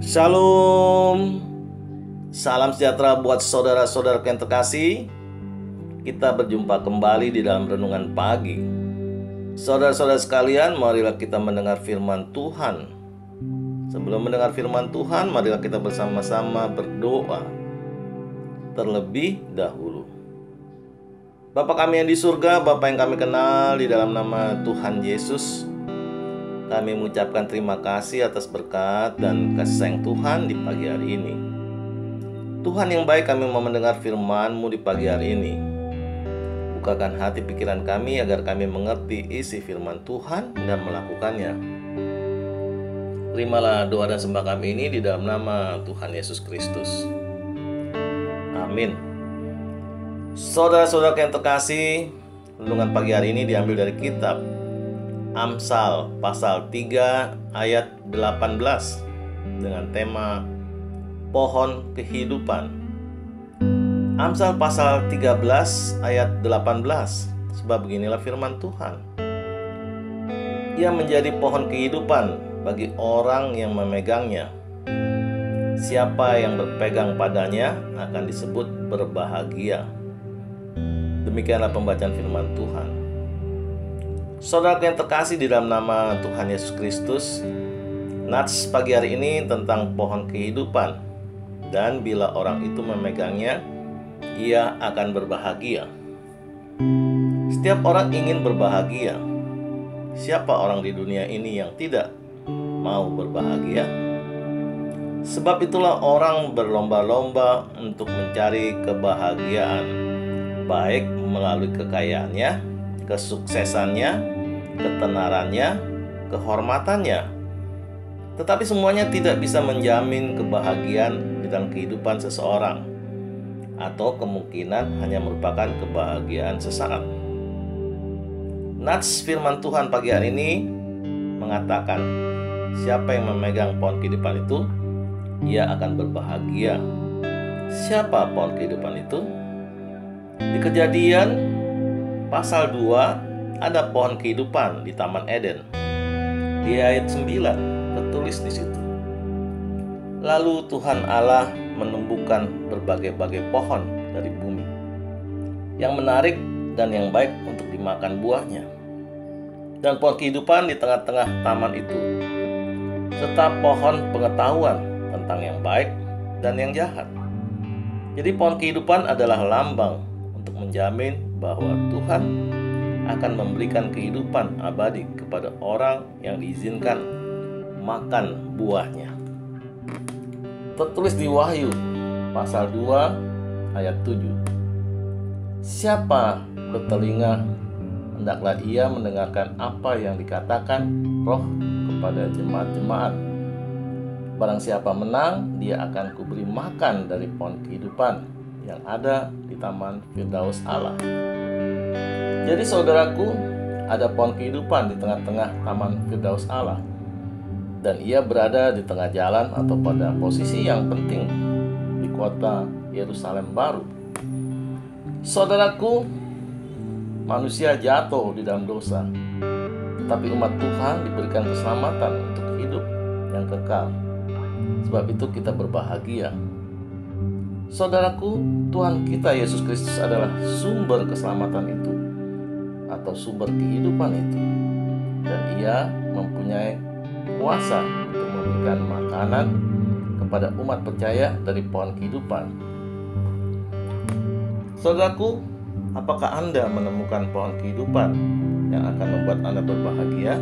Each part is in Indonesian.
Shalom. Salam sejahtera buat saudara-saudara yang terkasih. Kita berjumpa kembali di dalam renungan pagi. Saudara-saudara sekalian, marilah kita mendengar firman Tuhan. Sebelum mendengar firman Tuhan, marilah kita bersama-sama berdoa. Terlebih dahulu. Bapak kami yang di surga, Bapak yang kami kenal di dalam nama Tuhan Yesus kami mengucapkan terima kasih atas berkat dan kasih sayang Tuhan di pagi hari ini. Tuhan yang baik kami mau mendengar firman-Mu di pagi hari ini. Bukakan hati pikiran kami agar kami mengerti isi firman Tuhan dan melakukannya. Terimalah doa dan sembah kami ini di dalam nama Tuhan Yesus Kristus. Amin. Saudara-saudara yang terkasih, renungan pagi hari ini diambil dari kitab Amsal pasal 3 ayat 18 dengan tema pohon kehidupan. Amsal pasal 13 ayat 18 sebab beginilah firman Tuhan. Ia menjadi pohon kehidupan bagi orang yang memegangnya. Siapa yang berpegang padanya akan disebut berbahagia. Demikianlah pembacaan firman Tuhan. Saudara yang terkasih di dalam nama Tuhan Yesus Kristus, Nats pagi hari ini tentang pohon kehidupan dan bila orang itu memegangnya, ia akan berbahagia. Setiap orang ingin berbahagia. Siapa orang di dunia ini yang tidak mau berbahagia? Sebab itulah orang berlomba-lomba untuk mencari kebahagiaan, baik melalui kekayaannya, kesuksesannya, ketenarannya, kehormatannya. Tetapi semuanya tidak bisa menjamin kebahagiaan di dalam kehidupan seseorang atau kemungkinan hanya merupakan kebahagiaan sesaat. Nats firman Tuhan pagi hari ini mengatakan, siapa yang memegang pohon kehidupan itu, ia akan berbahagia. Siapa pohon kehidupan itu? Di kejadian pasal 2 ada pohon kehidupan di Taman Eden. Di ayat 9 tertulis di situ. Lalu Tuhan Allah menumbuhkan berbagai-bagai pohon dari bumi yang menarik dan yang baik untuk dimakan buahnya. Dan pohon kehidupan di tengah-tengah taman itu serta pohon pengetahuan tentang yang baik dan yang jahat. Jadi pohon kehidupan adalah lambang untuk menjamin bahwa Tuhan akan memberikan kehidupan abadi kepada orang yang diizinkan makan buahnya. Tertulis di Wahyu pasal 2 ayat 7. Siapa bertelinga hendaklah ia mendengarkan apa yang dikatakan roh kepada jemaat-jemaat. Barang siapa menang, dia akan kuberi makan dari pohon kehidupan yang ada di taman Firdaus Allah. Jadi saudaraku, ada pohon kehidupan di tengah-tengah taman Firdaus Allah. Dan ia berada di tengah jalan atau pada posisi yang penting di kota Yerusalem baru. Saudaraku, manusia jatuh di dalam dosa. Tetapi umat Tuhan diberikan keselamatan untuk hidup yang kekal. Sebab itu kita berbahagia. Saudaraku, Tuhan kita Yesus Kristus adalah sumber keselamatan itu atau sumber kehidupan itu dan ia mempunyai kuasa untuk memberikan makanan kepada umat percaya dari pohon kehidupan. Saudaraku, apakah Anda menemukan pohon kehidupan yang akan membuat Anda berbahagia?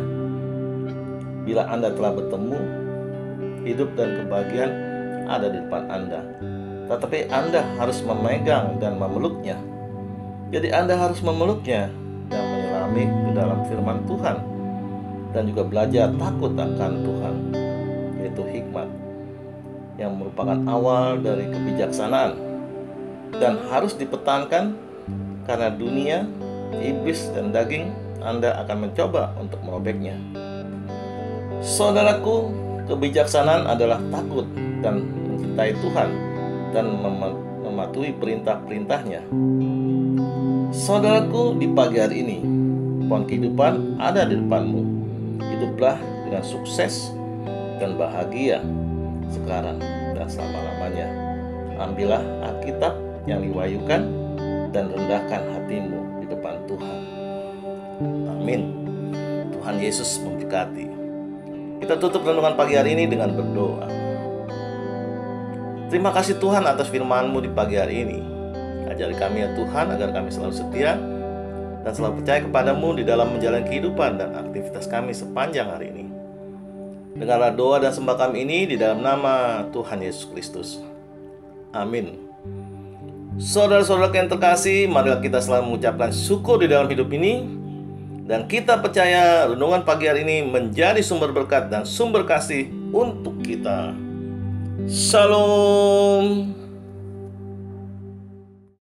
Bila Anda telah bertemu, hidup dan kebahagiaan ada di depan Anda. Tetapi Anda harus memegang dan memeluknya. Jadi Anda harus memeluknya di dalam firman Tuhan dan juga belajar takut akan Tuhan yaitu hikmat yang merupakan awal dari kebijaksanaan dan harus dipetankan karena dunia, iblis dan daging Anda akan mencoba untuk merobeknya. Saudaraku, kebijaksanaan adalah takut dan mencintai Tuhan dan mematuhi perintah-perintahnya. Saudaraku, di pagi hari ini, pohon kehidupan ada di depanmu. Hiduplah dengan sukses dan bahagia sekarang dan selama-lamanya. Ambillah Alkitab yang diwayukan dan rendahkan hatimu di depan Tuhan. Amin. Tuhan Yesus memberkati. Kita tutup renungan pagi hari ini dengan berdoa. Terima kasih Tuhan atas firman-Mu di pagi hari ini. Ajari kami ya Tuhan agar kami selalu setia dan selalu percaya kepadamu di dalam menjalani kehidupan dan aktivitas kami sepanjang hari ini. Dengarlah doa dan sembah kami ini di dalam nama Tuhan Yesus Kristus. Amin. Saudara-saudara yang terkasih, marilah kita selalu mengucapkan syukur di dalam hidup ini dan kita percaya renungan pagi hari ini menjadi sumber berkat dan sumber kasih untuk kita. Shalom.